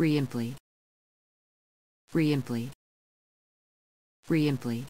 Reimply. Reimply. Reimply.